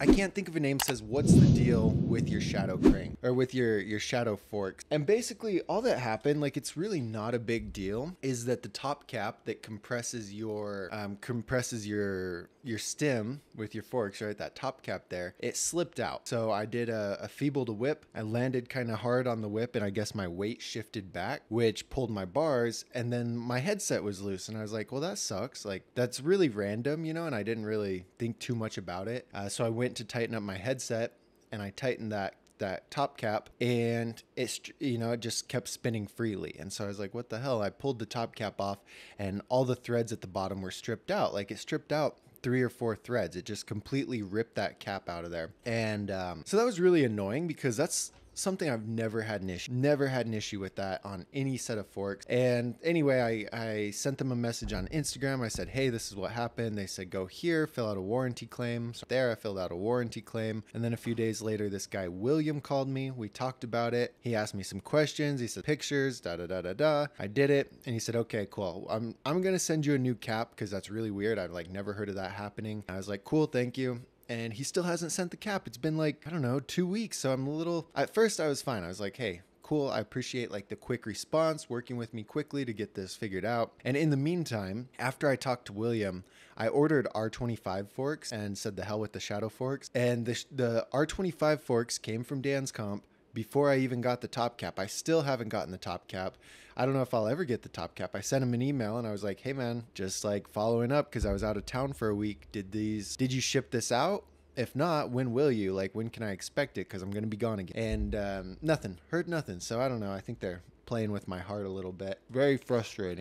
I can't think of a name says what's the deal with your shadow crank or with your your shadow forks. And basically all that happened, like it's really not a big deal, is that the top cap that compresses your um, compresses your your stem with your forks, right? That top cap there, it slipped out. So I did a, a feeble to whip. I landed kind of hard on the whip, and I guess my weight shifted back, which pulled my bars, and then my headset was loose. And I was like, well, that sucks. Like that's really random, you know. And I didn't really think too much about it. Uh, so I went to tighten up my headset, and I tightened that that top cap and it's you know it just kept spinning freely and so i was like what the hell i pulled the top cap off and all the threads at the bottom were stripped out like it stripped out three or four threads. It just completely ripped that cap out of there. And um, so that was really annoying because that's something I've never had an issue, never had an issue with that on any set of forks. And anyway, I, I sent them a message on Instagram. I said, hey, this is what happened. They said, go here, fill out a warranty claim. So there, I filled out a warranty claim. And then a few days later, this guy, William, called me. We talked about it. He asked me some questions. He said, pictures, da da da da da. I did it. And he said, okay, cool. I'm, I'm going to send you a new cap because that's really weird. I've like never heard of that happening. I was like, cool, thank you and he still hasn't sent the cap. It's been like, I don't know, two weeks. So I'm a little, at first I was fine. I was like, hey, cool. I appreciate like the quick response, working with me quickly to get this figured out. And in the meantime, after I talked to William, I ordered R25 forks and said the hell with the shadow forks. And the, the R25 forks came from Dan's Comp before I even got the top cap. I still haven't gotten the top cap. I don't know if I'll ever get the top cap. I sent him an email and I was like, "Hey man, just like following up because I was out of town for a week. Did these? Did you ship this out? If not, when will you? Like, when can I expect it? Because I'm gonna be gone again." And um, nothing. Heard nothing. So I don't know. I think they're playing with my heart a little bit. Very frustrating.